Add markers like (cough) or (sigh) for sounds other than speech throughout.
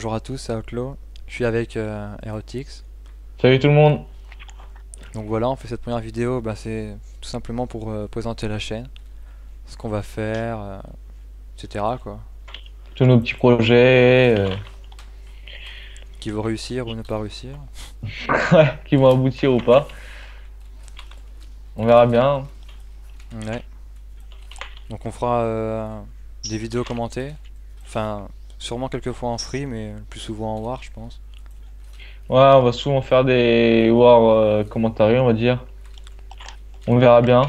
Bonjour à tous, c'est Outlaw. Je suis avec euh, Erotix. Salut tout le monde. Donc voilà, on fait cette première vidéo, bah, c'est tout simplement pour euh, présenter la chaîne, ce qu'on va faire, euh, etc. quoi. Tous nos petits projets euh, Qui vont réussir ou ne pas réussir. (laughs) ouais, qui vont aboutir ou pas. On verra bien. Ouais. Donc on fera des vidéos commentées. Enfin, sûrement quelques fois en free, mais le plus souvent en war, je pense. Ouais, on va souvent faire des war euh, on va dire. On verra bien.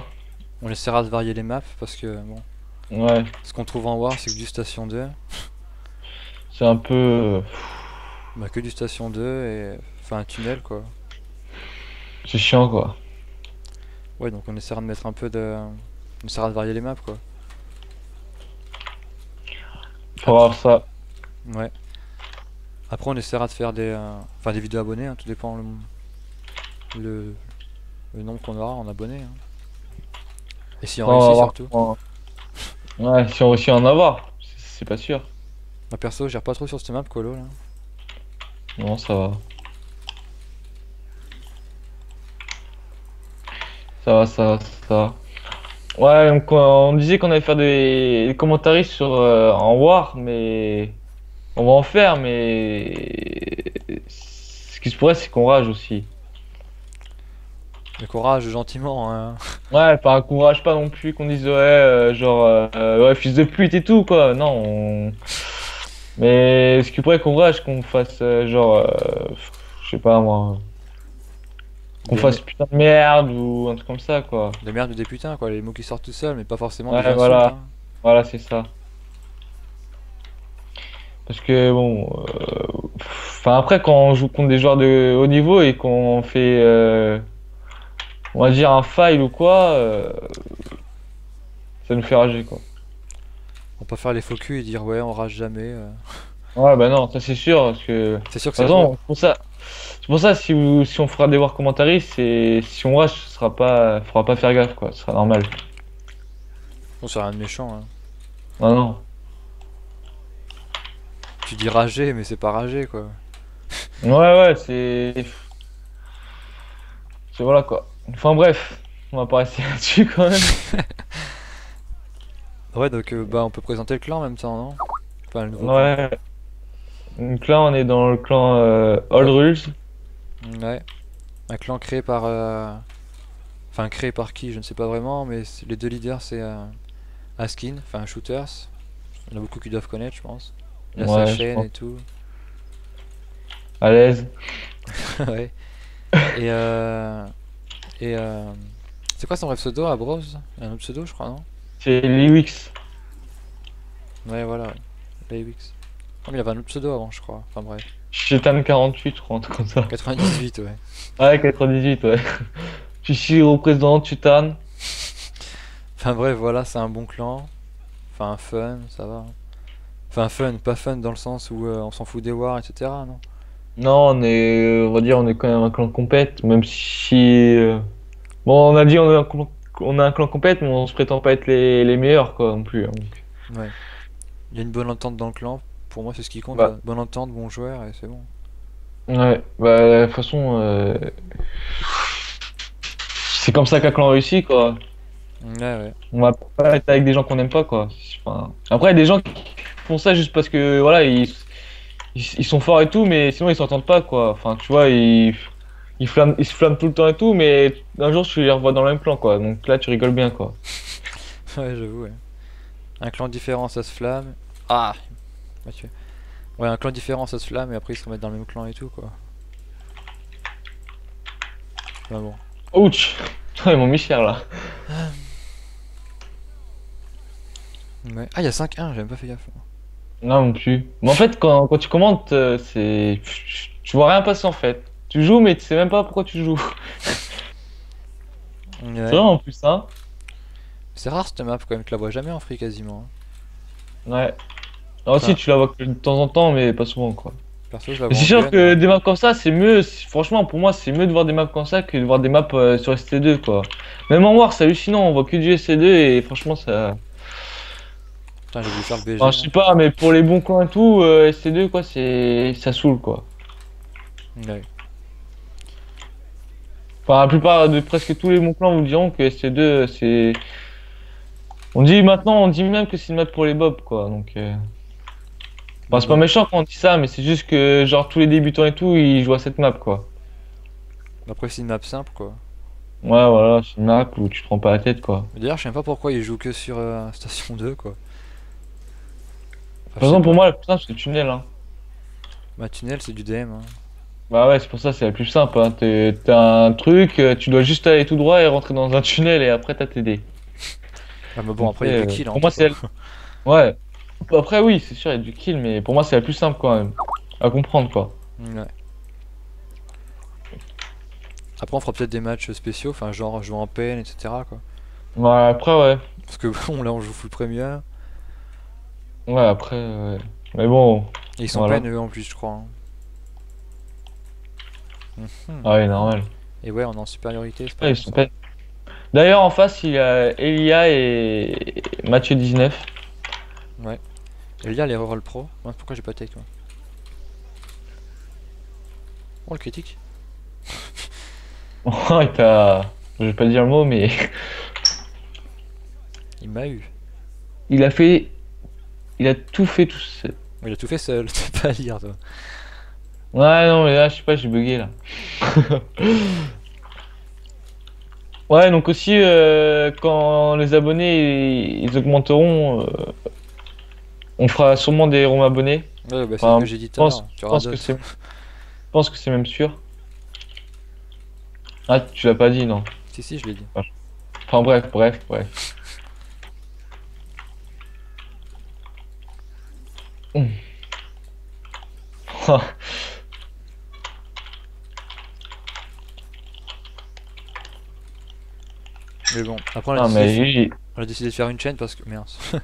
On essaiera de varier les maps parce que bon, Ouais, ce qu'on trouve en war, c'est que du station 2. c'est un peu. euh, Bah que du station 2 et enfin un tunnel quoi. C'est chiant quoi. Ouais, donc on essaiera de mettre un peu de. On essaiera de varier les maps quoi. Faut voir ça. Ouais. Après, on essaiera de faire des, euh, enfin des vidéos abonnés, hein, tout dépend le, le, le nombre qu'on aura en abonnés. hein. Et si on va réussit surtout. Ouais, si on réussit à en avoir, c'est pas sûr. Moi perso, je gère pas trop sur cette map, Colo là. Non, ça va. Ça va, ça va, ça va. Ouais, donc, on disait qu'on allait faire des, des commentaires sur, euh, en War, mais on va en faire, mais ce qui se pourrait, c'est qu'on rage aussi. Le courage, gentiment. Hein. Ouais, pas qu'on rage pas non plus, qu'on dise ouais, euh, genre, euh, ouais, fils de pute et tout, quoi. Non, on- mais ce qui pourrait qu'on rage, qu'on fasse, euh, genre, euh, je sais pas moi. Qu'on fasse putain de merde ou un truc comme ça, quoi. Des merdes ou des putains, quoi. Les mots qui sortent tout seuls, mais pas forcément Ouais, des insultes, voilà. hein. Voilà, c'est ça. Parce que bon, euh, enfin après quand on joue contre des joueurs de haut niveau et qu'on fait, euh, on va dire un file ou quoi, euh, ça nous fait rager quoi. On peut faire les faux culs et dire ouais, on rage jamais. euh. Ouais, bah non, ça c'est sûr parce que. C'est sûr que c'est pour ça, c'est pour ça si, vous- si on fera des voir commentaires, c'est si on rage, ce sera pas, faudra pas faire gaffe quoi, ce sera normal. Bon, c'est rien de méchant. Hein. Non non. Tu dis rager, mais c'est pas rager quoi. Ouais, ouais, c'est. C'est voilà quoi. Enfin bref, on va pas rester (laughs) là-dessus quand même. (laughs) Ouais, donc euh, bah on peut présenter le clan en même temps, non? Enfin, le nouveau clan. Ouais. Donc là, on est dans le clan euh, All Rules. Ouais. Un clan créé par. euh, Enfin, créé par qui Je ne sais pas vraiment, mais les deux leaders c'est euh, Askin, enfin Shooters. Il y en a beaucoup qui doivent connaître, je pense. Il y a Ouais, sa chaîne et tout. À l'aise. (laughs) ouais. Et euh. Et euh. C'est quoi son vrai pseudo à Bros un autre pseudo, je crois, non? C'est Liwix. Ouais, voilà. Laywix. Non, mais il y avait un autre pseudo avant, je crois. Enfin, bref. Chetan 48, je crois, un truc comme ça. 98, ouais. (laughs) Ouais, 98, ouais. (laughs) Chichi représentant Chetan. Enfin, bref, voilà, c'est un bon clan. Enfin, fun, ça va. Enfin, fun, pas fun dans le sens où euh, on s'en fout des wars, etc. Non? Non, on est, euh, on va dire, on est quand même un clan compète, même si. euh, Bon, on a dit on est un clan, on a un clan compète, mais on se prétend pas être les, les meilleurs, quoi, non plus. hein. Donc, Ouais. Il y a une bonne entente dans le clan. Pour moi, c'est ce qui compte. Bah. là. Bonne entente, bon joueur, et c'est bon. Ouais, bah, de toute façon, euh, c'est comme ça qu'un clan réussit, quoi. Ouais, ouais. On va pas être avec des gens qu'on aime pas, quoi. Enfin, Après, il y a des gens qui font ça juste parce que, voilà, ils, ils, ils sont forts et tout, mais sinon ils s'entendent pas, quoi. Enfin, tu vois, ils, ils, flamment, ils se flamment tout le temps et tout, mais un jour tu les revois dans le même clan, quoi. Donc là, tu rigoles bien, quoi. (laughs) Ouais, j'avoue, ouais. Un clan différent, ça se flamme. Ah Ouais, tu- Ouais, un clan différent, ça se flamme, et après ils se remettent dans le même clan et tout, quoi. Bah bon. Ouch! (laughs) Ils m'ont mis cher, là. Ouais. Ah, il y a 5-1, j'ai même pas fait gaffe. Non, non plus. Mais en fait, quand, quand tu commentes, euh, c'est. Tu vois rien passer, en fait. Tu joues, mais tu sais même pas pourquoi tu joues. Ouais. C'est vrai, en plus, hein. C'est rare cette map quand même, tu la vois jamais en free quasiment. hein. Ouais. Alors aussi, Ah. tu la vois que de temps en temps, mais pas souvent, quoi. Perso, je la Mais vois c'est en sûr que des maps comme ça, c'est mieux. c'est- Franchement, pour moi, c'est mieux de voir des maps comme ça que de voir des maps euh, sur ST2, quoi. Même en War, c'est hallucinant, on voit que du ST2 et franchement, ça. Putain, j'ai voulu faire le BG. Enfin, je sais pas, mais pour les bons clans et tout, euh, ST2 quoi, c'est ça saoule quoi. Ouais. Enfin, la plupart de presque tous les bons clans vous diront que ST2 c'est. On dit maintenant, on dit même que c'est une map pour les bobs quoi, donc. euh, Enfin, c'est pas méchant quand on dit ça, mais c'est juste que genre tous les débutants et tout, ils jouent à cette map quoi. Après, c'est une map simple quoi. Ouais, voilà, c'est une map où tu te prends pas la tête quoi. D'ailleurs, je sais même pas pourquoi ils jouent que sur euh, Station 2 quoi. Enfin, Par exemple, pour moi, la plus simple c'est le tunnel hein. Ma tunnel, c'est du DM. Hein. Bah ouais, c'est pour ça c'est la plus simple. Hein. T'es- T'as un truc, euh, tu dois juste aller tout droit et rentrer dans un tunnel et après t'as TD. Ah, mais bon, après, il y a Euh, du kill. hein, pour moi, c'est. (laughs) Ouais. Après oui, c'est sûr, il y a du kill, mais pour moi c'est la plus simple quand même. À comprendre quoi. Ouais. Après, on fera peut-être des matchs spéciaux, enfin, genre jouer en peine, etc. quoi. Ouais, après ouais. Parce que (laughs) bon, là, on joue full premium. Ouais, après ouais. Mais bon, ils sont Voilà. peine eux en plus, je crois. hein. Mhm. ah ouais, normal. Et ouais, on est en supériorité, c'est pas Ouais, ils sont pas- D'ailleurs, en face, il y a Elia et Mathieu 19. Et là, les reroll pro. Pourquoi j'ai pas take moi Oh, le critique. Oh, il t'a. Je vais pas dire le mot, mais Il m'a eu. il a fait. Il a tout fait tout seul. Il a tout fait seul, (laughs) tu peux pas lire toi. Ouais, non, mais là, je sais pas, j'ai bugué là. (laughs) ouais, donc aussi, euh, quand les abonnés ils augmenteront, euh, on fera sûrement des roms abonnés. Ouais, bah c'est Enfin, ce que j'ai dit tout à l'heure. Je pense que c'est même sûr. Ah, tu l'as pas dit, non. Si, si, je l'ai dit. Enfin, bref, bref, bref. Mais bon, après on a, décidé, mais lui, on a décidé de faire une chaîne parce que. Merde. (laughs)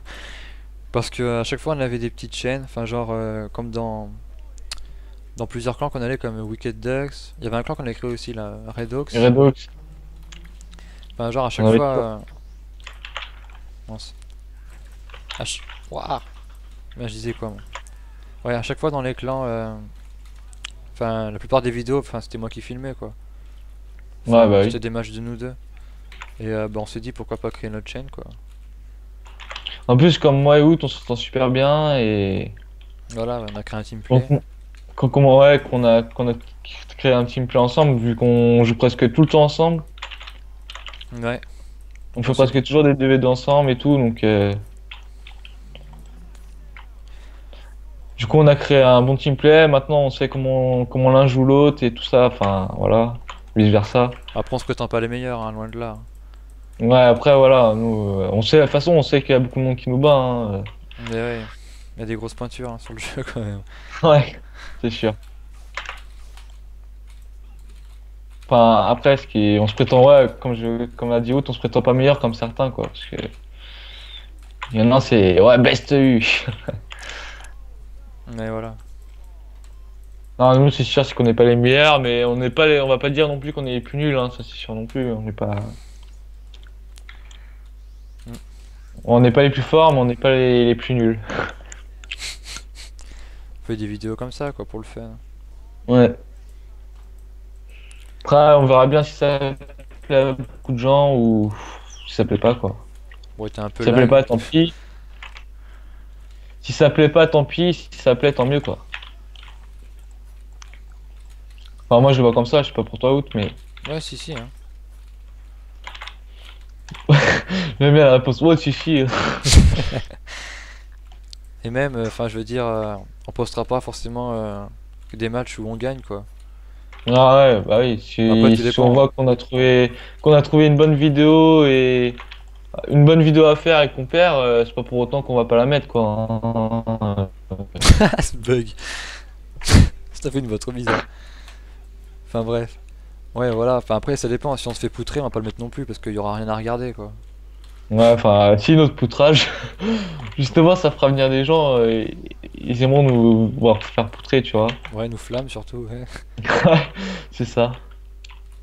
parce que à chaque fois on avait des petites chaînes, enfin, genre euh, comme dans. Dans plusieurs clans qu'on allait comme Wicked Ducks. Il y avait un clan qu'on a créé aussi, là, Red Oaks. Red Oaks. Enfin, genre à chaque On avait fois. euh, mince. Ben, je disais quoi moi? Ouais, à chaque fois dans les clans. euh, Enfin, la plupart des vidéos, enfin, c'était moi qui filmais quoi. Enfin, Ouais, bah oui. C'était des matchs de nous deux. Et euh, bah, on s'est dit pourquoi pas créer notre chaîne quoi. En plus, comme moi et Out, on s'entend super bien et. Voilà, on a créé un team play. Quand, comment, ouais, qu'on a, qu'on a créé un team play ensemble, vu qu'on joue presque tout le temps ensemble. Ouais. On fait On presque toujours des DVD ensemble et tout, donc. euh, Du coup, on a créé un bon team play. Maintenant, on sait comment, comment l'un joue l'autre et tout ça. Enfin, voilà. Vice versa. Après, on se prétend pas les meilleurs, hein, loin de là. Ouais, après, voilà. Nous, euh, on sait, de toute façon, on sait qu'il y a beaucoup de monde qui nous bat. hein, Mais ouais, il y a des grosses pointures hein, sur le jeu quand même. (laughs) Ouais, c'est sûr. Enfin, après, ce qui est- on se prétend, ouais, comme je, comme a dit Out, on se prétend pas meilleur comme certains, quoi. Parce que. Il y en a, c'est, ouais, best U. (laughs) Mais voilà. Non, nous, c'est sûr, c'est qu'on n'est pas les meilleurs, mais on n'est pas les, on va pas dire non plus qu'on est les plus nuls, hein, ça c'est sûr non plus. On n'est pas. Mm. On n'est pas les plus forts, mais on n'est pas les, les plus nuls. On fait des vidéos comme ça quoi pour le fun. Ouais. Après, on verra bien si ça plaît à beaucoup de gens ou si ça plaît pas, quoi. Bon, t'es un peu Si ça plaît pas, tant pis. Si ça plaît pas, tant pis. Si ça plaît, tant mieux, quoi. Enfin, moi, je le vois comme ça, je sais pas pour toi, Out, mais. Ouais, si, si. Hein. (laughs) Bien la réponse. Ouais, (laughs) suffit. Et même, enfin, je veux dire, euh, on postera pas forcément euh, que des matchs où on gagne quoi. Ah ouais, bah oui. Si, Après, si on voit qu'on a trouvé qu'on a trouvé une bonne vidéo et une bonne vidéo à faire et qu'on perd, euh, c'est pas pour autant qu'on va pas la mettre quoi. hein. (laughs) Ce bug. (laughs) Ça fait une voix trop bizarre. Enfin bref. Ouais, voilà. Enfin après, ça dépend. Si on se fait poutrer, on va pas le mettre non plus parce qu'il y aura rien à regarder quoi. Ouais, enfin, si notre poutrage, (laughs) justement, ça fera venir des gens euh, et ils aimeront nous voir faire poutrer, tu vois. Ouais, nous flamme surtout. Ouais. c'est ça.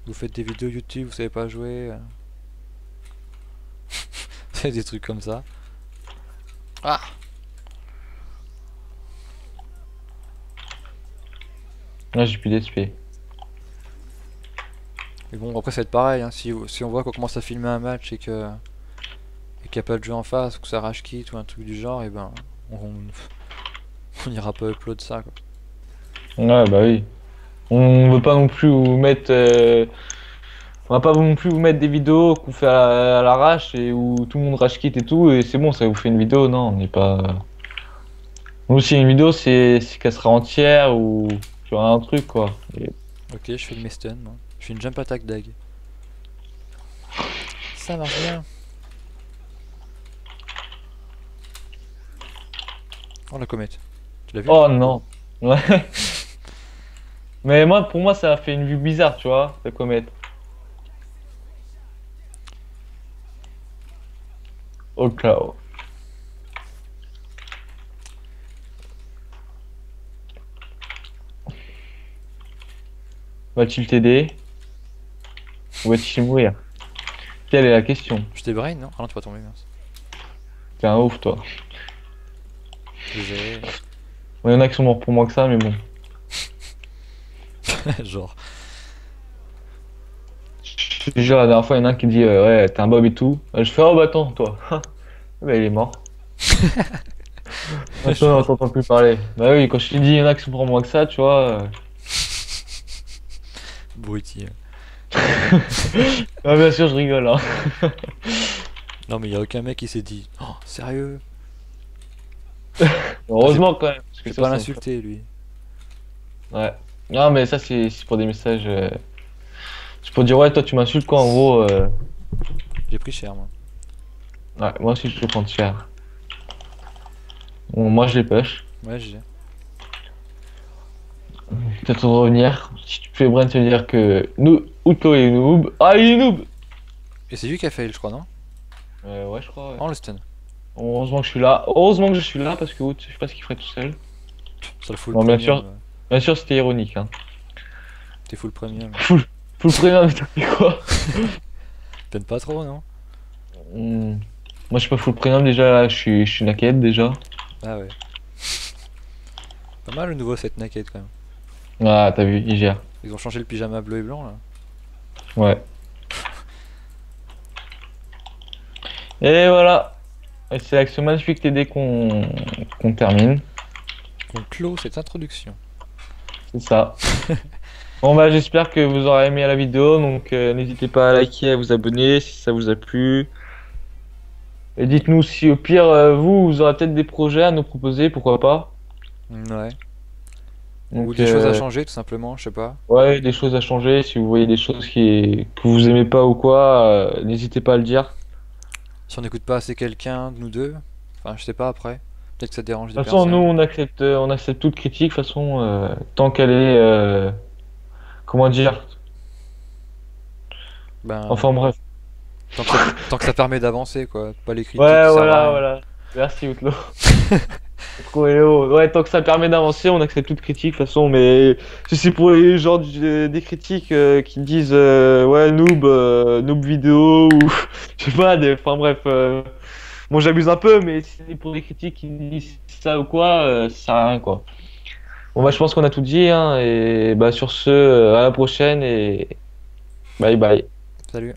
Vous faites des vidéos YouTube, vous savez pas jouer. euh. C'est (laughs) des trucs comme ça. Ah Là j'ai plus d'SP. Mais bon après ça va être pareil, hein. si, on voit qu'on commence à filmer un match et que et qu'il n'y a pas de jeu en face, ou que ça rage quitte ou un truc du genre, et ben on, (laughs) on ira pas upload ça quoi. Ouais bah oui. On veut pas non plus vous mettre euh, on va pas non plus vous mettre des vidéos qu'on fait à, à l'arrache et où tout le monde rage quitte et tout, et c'est bon, ça vous fait une vidéo. Non, on n'est pas. Nous, si une vidéo, c'est c'est qu'elle sera entière ou tu vois un truc quoi. Et- Ok, je fais le stun, moi. Je fais une jump attack dag. Ça marche bien. Oh la comète. Tu l'as vu Oh non. Ouais. (laughs) Mais moi, pour moi, ça a fait une vue bizarre, tu vois, la comète. Au où. Va-t-il t'aider Ou va-t-il mourir? Quelle est la question Je t'ai brain, non? Ah non, tu vas tomber, mince. T'es un ouf, toi. Il y en a qui sont morts pour moins que ça, mais bon. (laughs) Genre. Je te jure, la dernière fois, il y en a un qui dit euh, Ouais, t'es un Bob et tout. Euh, Je fais Oh, bah attends, toi. (laughs) bah, il est mort. (laughs) Maintenant, on t'entend plus parler. Bah oui, quand je t'ai dit, il y en a qui sont pour moins que ça, tu vois. euh. (laughs) Bruti. Ah, bien sûr, je rigole. Hein. Non, mais y a aucun mec qui s'est dit Oh, sérieux? Heureusement, quand même. Parce que ça, pas l'insulter, lui. Ouais. Non, mais ça, c'est c'est pour des messages. euh, C'est pour dire Ouais, toi, tu m'insultes quoi, en gros. euh, J'ai pris cher, moi. Ouais, moi aussi, je peux prendre cher. Bon, moi, je les push. Ouais, j'ai. Peut-être de revenir. Si tu fais Brent, te dire que. Nous, Outlaw est noob. Ah, il est noob Et c'est lui qui a fail, je crois, non? Euh, ouais, je crois. ouais. Oh, le stun. Heureusement que je suis là. Heureusement que je suis là parce que Out, je sais pas ce qu'il ferait tout seul. Ça le full Bon, bien sûr. ouais. Bien sûr, c'était ironique. Hein. T'es full premium. Full premium, t'as fait quoi (laughs) Peine pas trop, non Hmm. Moi, je suis pas full premium déjà. Là, je suis, je suis naked déjà. Ah ouais. Pas mal le nouveau set naked quand même. Ah, t'as vu, il gère. Ils ont changé le pyjama bleu et blanc là. Ouais. Et voilà. C'est avec ce magnifique TD qu'on qu'on termine. On clôt cette introduction. C'est ça. (laughs) bon bah j'espère que vous aurez aimé la vidéo, donc euh, n'hésitez pas à liker, à vous abonner si ça vous a plu. Et dites-nous si au pire euh, vous, vous aurez peut-être des projets à nous proposer, pourquoi pas. Ouais. Donc, Ou des choses à euh, changer tout simplement, je sais pas. Ouais, des choses à changer. Si vous voyez des choses qui que vous aimez pas ou quoi, n'hésitez pas à le dire. Si on n'écoute pas assez quelqu'un, de nous deux, enfin je sais pas après. Peut-être que ça dérange De des toute façon, personnes. nous on accepte, on accepte toute critique. De toute façon, tant qu'elle est, comment dire? Ben, Enfin bref. tant, que ça, tant que ça permet d'avancer quoi, pas les critiques. Ouais, voilà, voilà. Merci, hello. (laughs) Ouais, tant que ça permet d'avancer, on accepte toute critique, de toute façon, mais si c'est pour les gens du- des critiques euh, qui disent euh, ouais, noob, euh, noob vidéo, ou (laughs) je sais pas, des... enfin bref. Bon, j'abuse un peu, mais si c'est pour des critiques qui disent ça ou quoi, ça sert à rien, quoi. Bon, bah, je pense qu'on a tout dit, hein, et bah, sur ce, euh, à la prochaine, et bye bye. Salut.